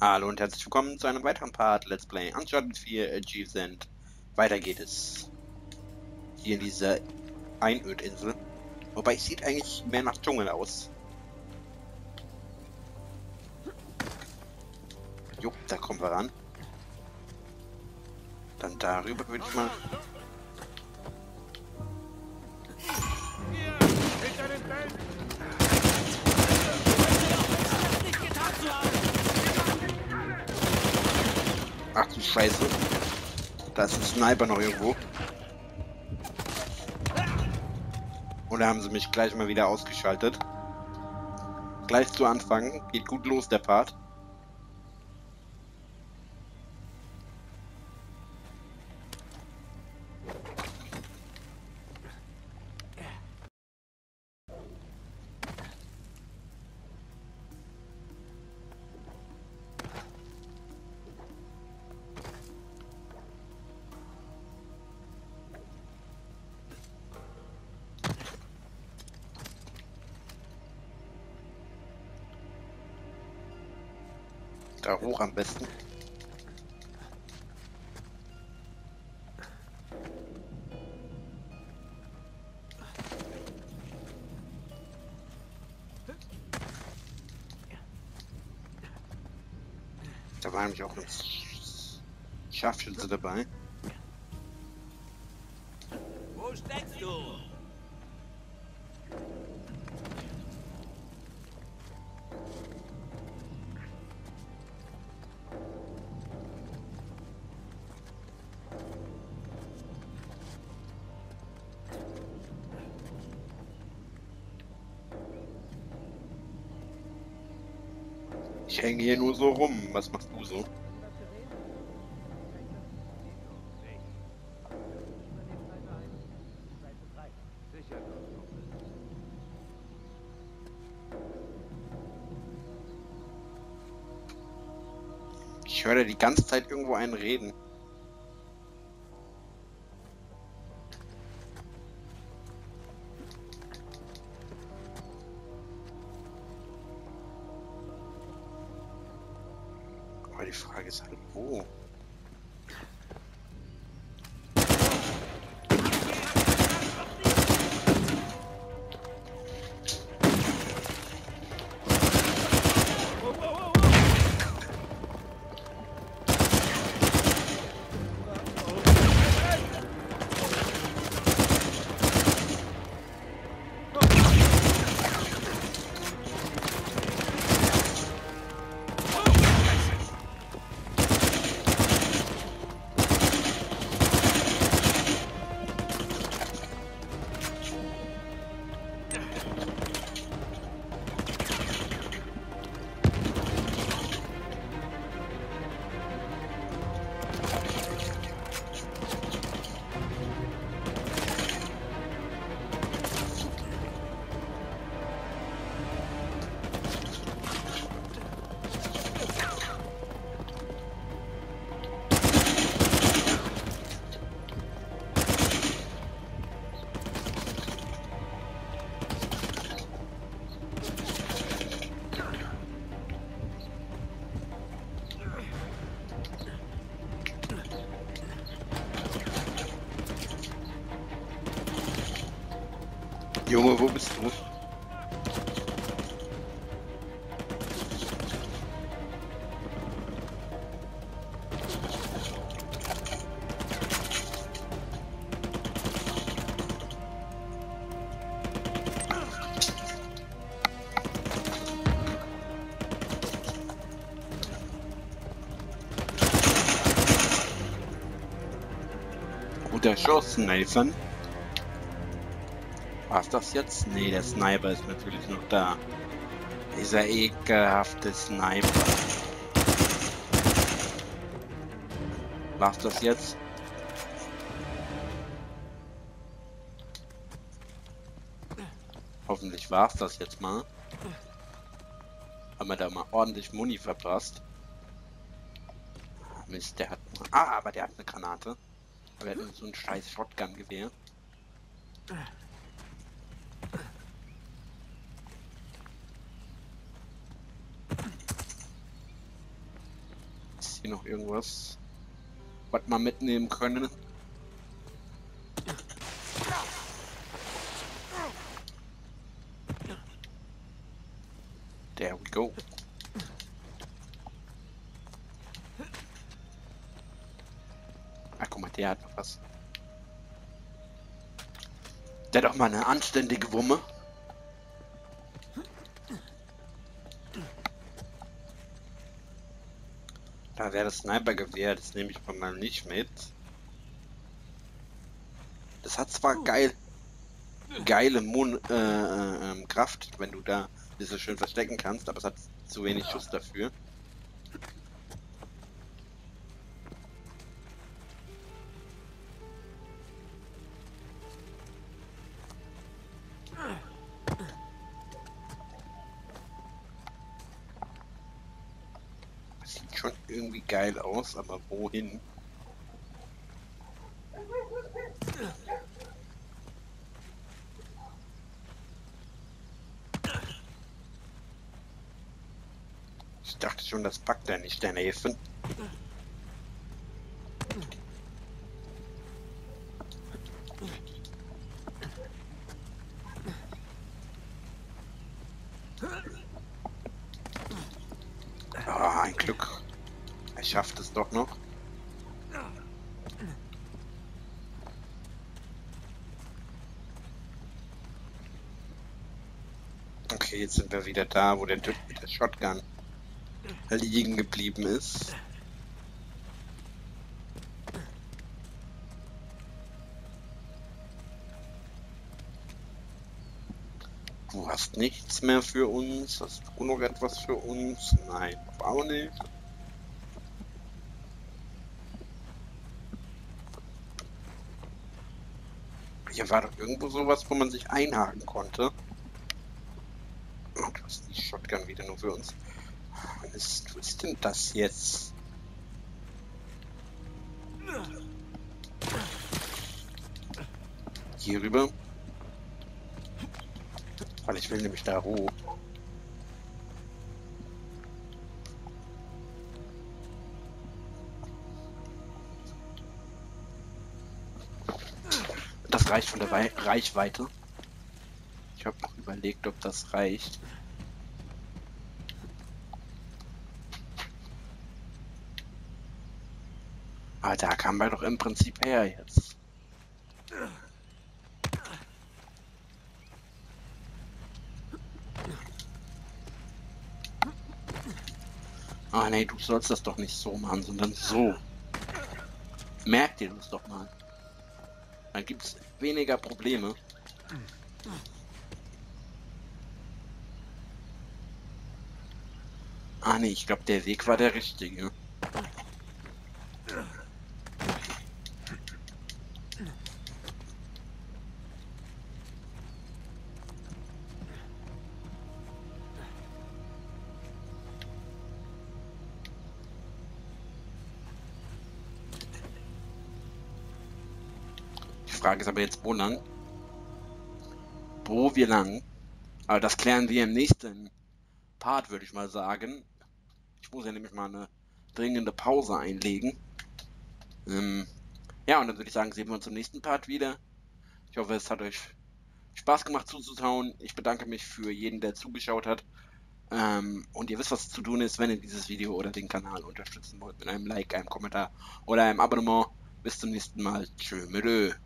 Hallo und herzlich willkommen zu einem weiteren Part Let's Play Uncharted 4 Achievement. Weiter geht es. Hier in dieser Einödinsel. Wobei es sieht eigentlich mehr nach Dschungel aus. Jo, da kommen wir ran. Dann darüber würde ich mal... Ach du Scheiße. Da ist ein Sniper noch irgendwo. Und da haben sie mich gleich mal wieder ausgeschaltet. Gleich zu Anfang. Geht gut los, der Part. Da hoch am besten. Da war nämlich auch ein Scharfschütze dabei. Wo steckst du? Ich hänge hier nur so rum. Was machst du so? Ich höre die ganze Zeit irgendwo einen reden. Junge, wo bist du? Guter Schuss, Nathan. War's das jetzt? Nee, der Sniper ist natürlich noch da. Dieser ekelhafte Sniper. War's das jetzt? Hoffentlich war's das jetzt mal. Haben wir da mal ordentlich Muni verpasst. Mist, der hat... Ah, aber der hat eine Granate. Aber er hat so ein scheiß Shotgun-Gewehr. Hier noch irgendwas, was wir mitnehmen können. There we go. Ah, guck mal, der hat noch was. Der hat doch mal eine anständige Wumme. Da wäre das Snipergewehr, das nehme ich mal nicht mit. Das hat zwar geil, geile Mun äh, äh, ähm, Kraft, wenn du da dich so schön verstecken kannst, aber es hat zu wenig Schuss dafür. Sieht schon irgendwie geil aus, aber wohin? Ich dachte schon, das packt er nicht, der Nathan. Ah, ein Glück. Er schafft es doch noch. Okay, jetzt sind wir wieder da, wo der Typ mit der Shotgun liegen geblieben ist. Du hast nichts mehr für uns. Hast du noch etwas für uns? Nein, auch nicht. Hier war doch irgendwo sowas, wo man sich einhaken konnte. Oh, du hast die Shotgun wieder nur für uns. Was ist, was ist denn das jetzt? Hier rüber. Weil ich will nämlich da hoch. Das reicht von der Wei Reichweite. Ich habe noch überlegt, ob das reicht. Aber da kamen wir doch im Prinzip her jetzt. Ah nee, du sollst das doch nicht so machen, sondern so. Merk dir das doch mal. Dann gibt's weniger Probleme. Ah nee, ich glaube der Weg war der richtige. Frage ist aber jetzt, wo lang? Wo wir lang? Aber das klären wir im nächsten Part, würde ich mal sagen. Ich muss ja nämlich mal eine dringende Pause einlegen. Ähm, ja, und dann würde ich sagen, sehen wir uns im nächsten Part wieder. Ich hoffe, es hat euch Spaß gemacht zuzuschauen. Ich bedanke mich für jeden, der zugeschaut hat. Ähm, und ihr wisst, was zu tun ist, wenn ihr dieses Video oder den Kanal unterstützen wollt mit einem Like, einem Kommentar oder einem Abonnement. Bis zum nächsten Mal. Tschö mit.